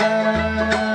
I'll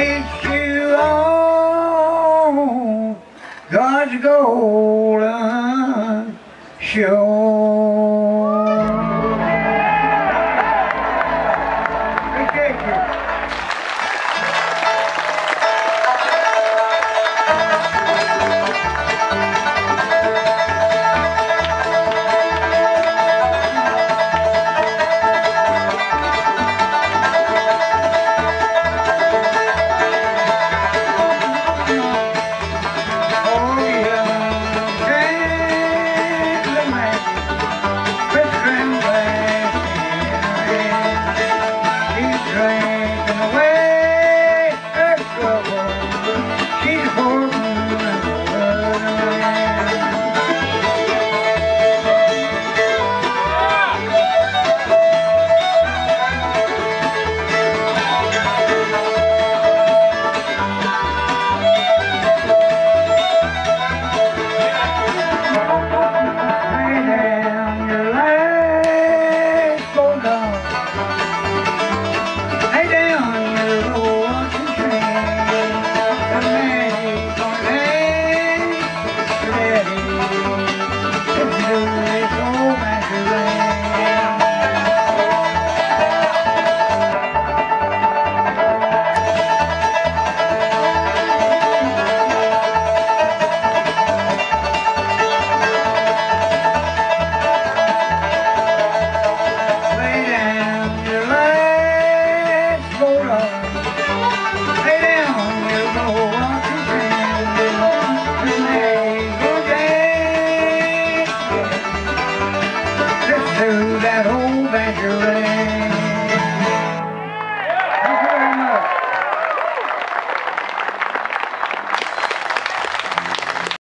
I'll you on God's golden shore. Appreciate you.